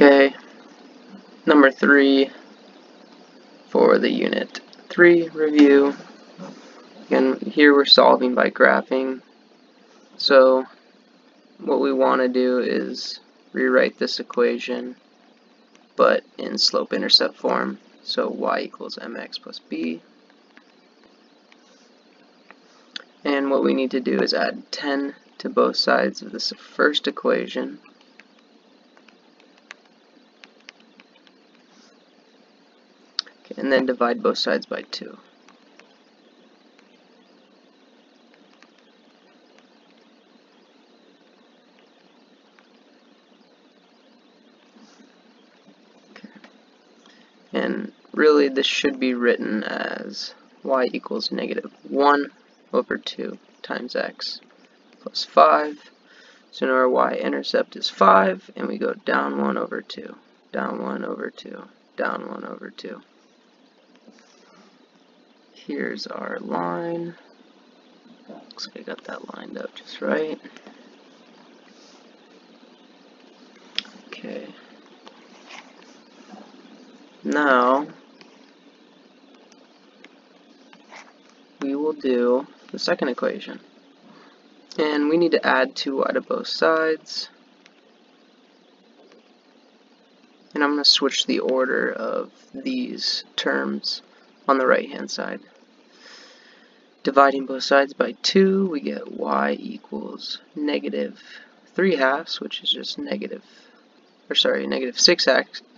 Okay, number three for the unit three review. Again, here we're solving by graphing. So what we want to do is rewrite this equation but in slope-intercept form. So y equals mx plus b. And what we need to do is add 10 to both sides of this first equation. And then divide both sides by 2. And really this should be written as y equals negative 1 over 2 times x plus 5. So now our y-intercept is 5, and we go down 1 over 2, down 1 over 2, down 1 over 2. Here's our line. Looks like I got that lined up just right. Okay. Now, we will do the second equation. And we need to add 2y to both sides. And I'm going to switch the order of these terms on the right hand side. Dividing both sides by 2, we get y equals negative 3 halves, which is just negative, or sorry, negative 6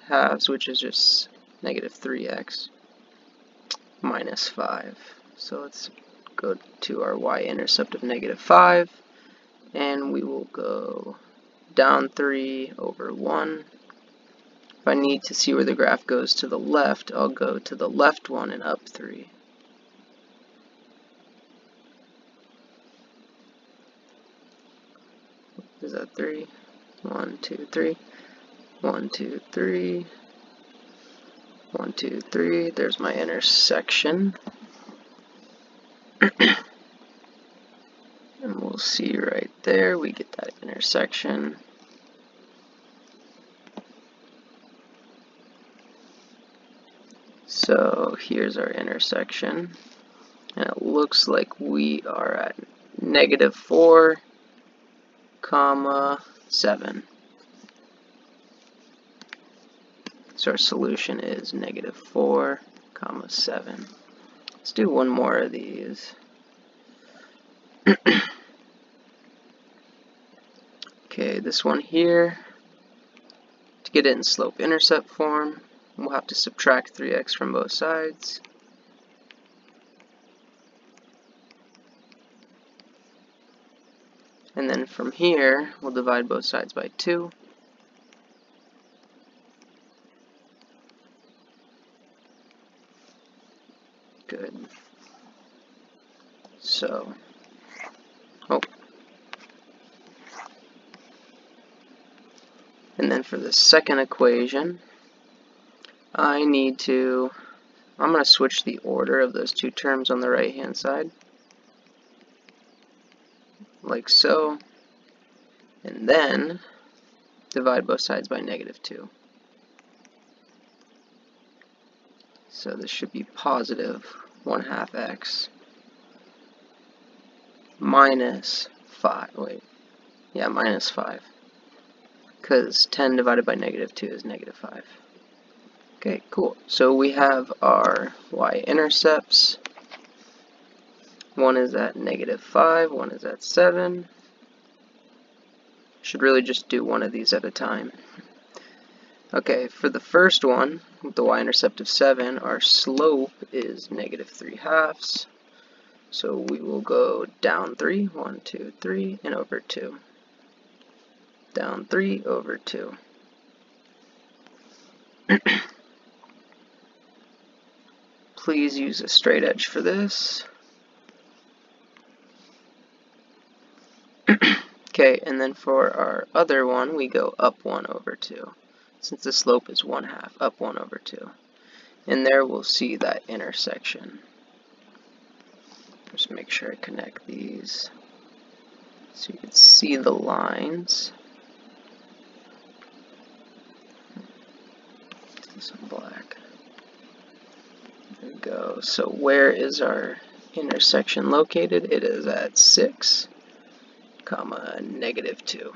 halves, which is just negative 3x minus 5. So let's go to our y-intercept of negative 5, and we will go down 3 over 1. If I need to see where the graph goes to the left, I'll go to the left one and up 3. Is that 3? 1, 2, 3. 1, 2, 3. One, two, three. There's my intersection. and we'll see right there, we get that intersection. So here's our intersection. And it looks like we are at negative 4, comma 7. So our solution is negative 4, comma 7. Let's do one more of these. okay, this one here, to get it in slope-intercept form, we'll have to subtract 3x from both sides. And then from here, we'll divide both sides by 2. good. So, oh. And then for the second equation, I need to, I'm going to switch the order of those two terms on the right hand side. Like so. And then divide both sides by negative 2. So this should be positive 1 half x minus 5. Wait. Yeah, minus 5. Because 10 divided by negative 2 is negative 5. Okay, cool. So we have our y-intercepts. One is at negative 5, one is at 7. Should really just do one of these at a time. Okay, for the first one, with the y-intercept of 7, our slope is negative 3 halves. So we will go down 3, 1, 2, 3, and over 2. Down 3, over 2. Please use a straight edge for this. Okay, and then for our other one, we go up 1 over 2 since the slope is 1 half, up 1 over 2. And there we'll see that intersection. Just make sure I connect these so you can see the lines. this black. There we go. So where is our intersection located? It is at 6, comma, negative 2.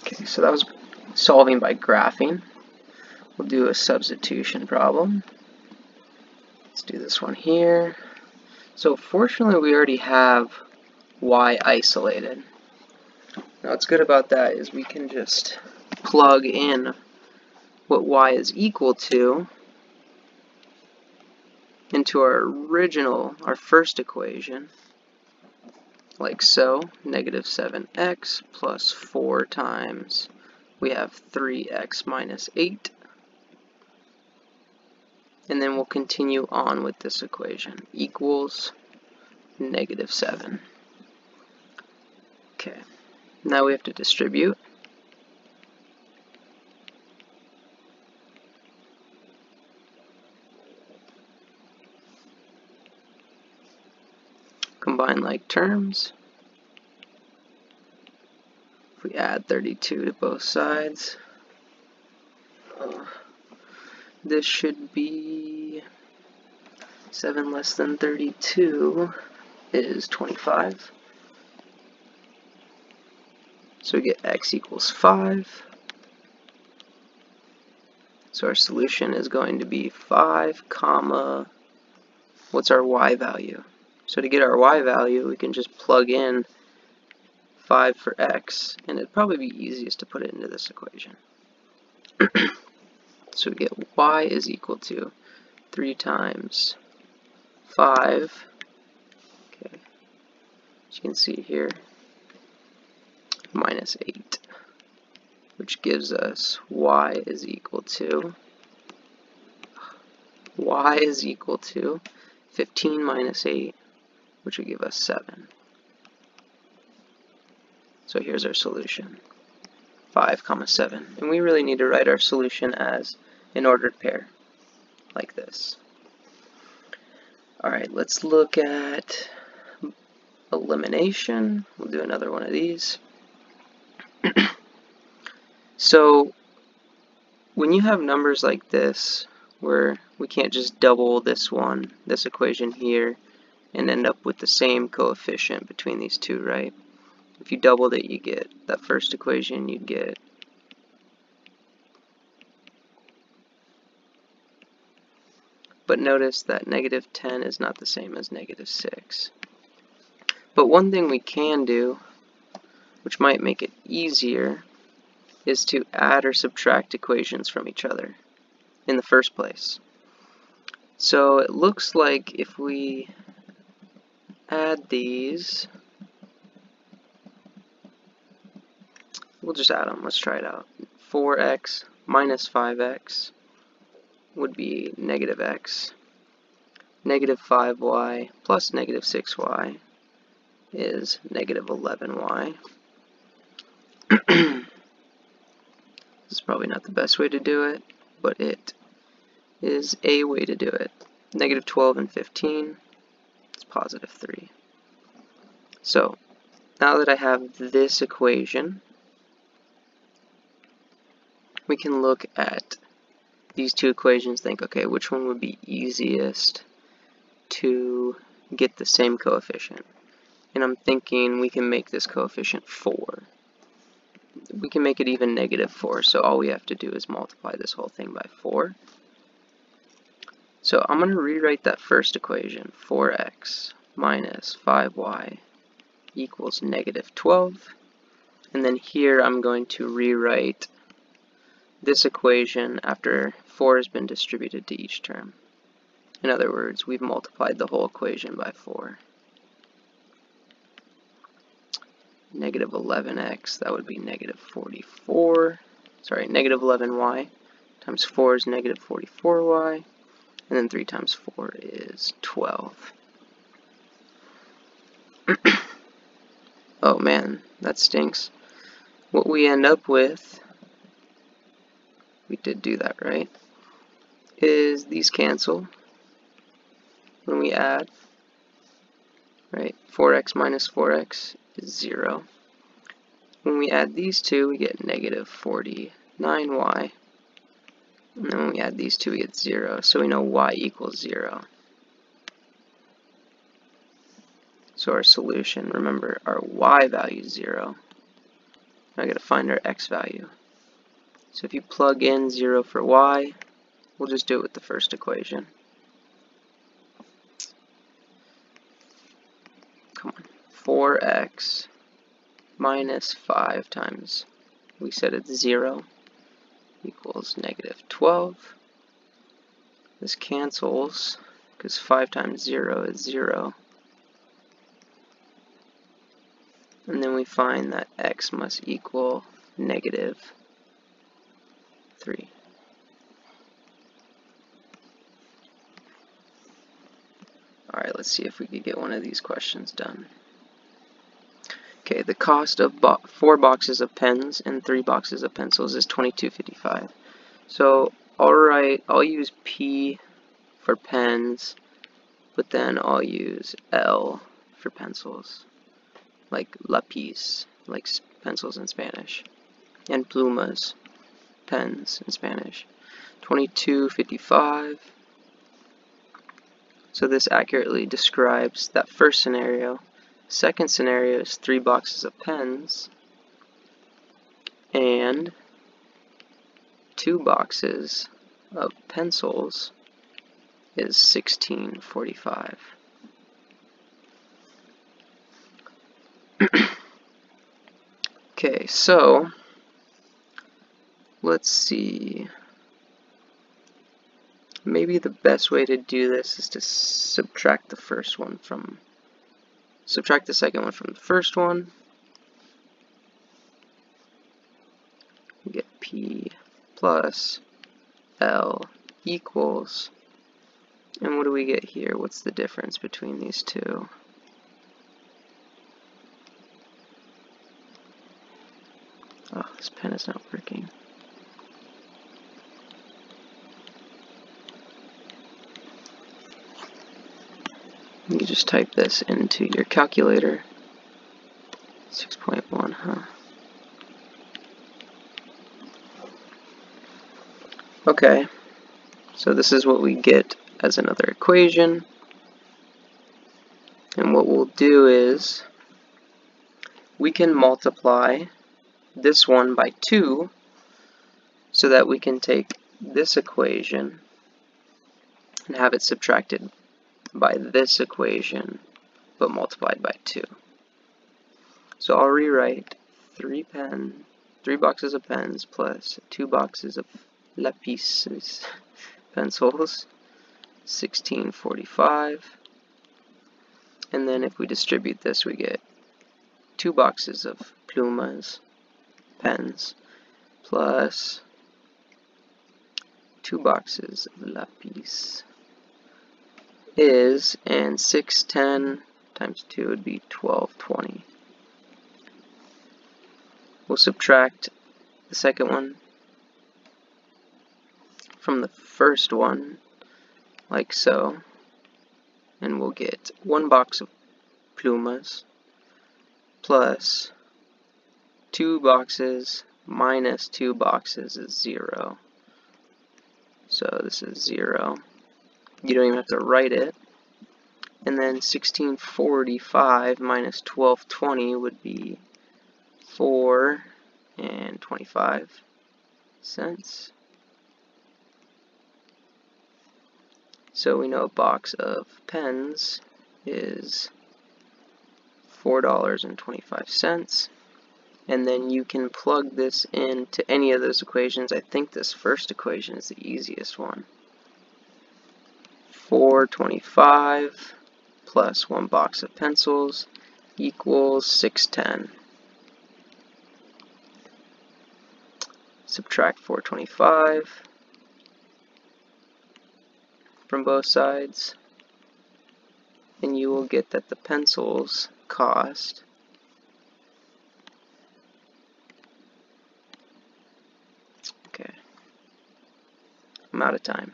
Okay, so that was solving by graphing. We'll do a substitution problem. Let's do this one here. So fortunately we already have y isolated. Now what's good about that is we can just plug in what y is equal to into our original, our first equation, like so, negative 7x plus 4 times, we have 3x minus 8, and then we'll continue on with this equation, equals negative 7. Okay, now we have to distribute. Like terms. If we add 32 to both sides, uh, this should be 7 less than 32 is 25. So we get x equals 5. So our solution is going to be 5 comma, what's our y value? So to get our y value, we can just plug in 5 for x, and it'd probably be easiest to put it into this equation. so we get y is equal to 3 times 5, okay, as you can see here, minus 8, which gives us y is equal to y is equal to 15 minus 8, which would give us 7. So here's our solution, 5 comma 7. And we really need to write our solution as an ordered pair, like this. Alright, let's look at elimination. We'll do another one of these. so when you have numbers like this, where we can't just double this one, this equation here, and end up with the same coefficient between these two, right? If you doubled it, you get that first equation, you'd get But notice that negative 10 is not the same as negative 6. But one thing we can do which might make it easier, is to add or subtract equations from each other in the first place. So it looks like if we add these, we'll just add them. Let's try it out. 4x minus 5x would be negative x. Negative 5y plus negative 6y is negative 11y. this is probably not the best way to do it, but it is a way to do it. Negative 12 and 15 is positive 3. So, now that I have this equation, we can look at these two equations, think, okay, which one would be easiest to get the same coefficient? And I'm thinking we can make this coefficient 4 we can make it even negative 4, so all we have to do is multiply this whole thing by 4. So I'm going to rewrite that first equation, 4x minus 5y equals negative 12. And then here I'm going to rewrite this equation after 4 has been distributed to each term. In other words, we've multiplied the whole equation by 4. negative 11x, that would be negative 44, sorry, negative 11y times 4 is negative 44y, and then 3 times 4 is 12. oh man, that stinks. What we end up with, we did do that, right, is these cancel when we add, right, 4x minus 4x is 0. when we add these two, we get negative 49y. And then when we add these two, we get 0. So we know y equals 0. So our solution, remember, our y value is 0. Now I got to find our x value. So if you plug in 0 for y, we'll just do it with the first equation. Come on. 4x minus 5 times, we said it's 0, equals negative 12. This cancels, because 5 times 0 is 0. And then we find that x must equal negative 3. Alright, let's see if we could get one of these questions done. Okay, the cost of bo four boxes of pens and three boxes of pencils is $22.55. So, alright, I'll use P for pens, but then I'll use L for pencils, like lapis, like pencils in Spanish, and plumas, pens in Spanish. 22.55. So this accurately describes that first scenario. Second scenario is three boxes of pens and two boxes of pencils is 1645. okay, so let's see. Maybe the best way to do this is to subtract the first one from, subtract the second one from the first one. We get P plus L equals, and what do we get here? What's the difference between these two? Oh, this pen is not working. You just type this into your calculator. 6.1, huh? Okay, so this is what we get as another equation. And what we'll do is we can multiply this one by 2 so that we can take this equation and have it subtracted by this equation, but multiplied by 2. So I'll rewrite 3 pen, 3 boxes of pens plus 2 boxes of lapises, pencils, 1645. And then if we distribute this, we get 2 boxes of plumas, pens, plus 2 boxes of lapis is, and 610 times 2 would be 1220. We'll subtract the second one from the first one, like so, and we'll get one box of plumas plus two boxes minus two boxes is zero. So this is zero you don't even have to write it. And then 1645 minus 1220 would be 4 and 25 cents. So we know a box of pens is $4.25. And then you can plug this into any of those equations. I think this first equation is the easiest one. 425 plus one box of pencils equals 610. Subtract 425 from both sides and you will get that the pencils cost okay I'm out of time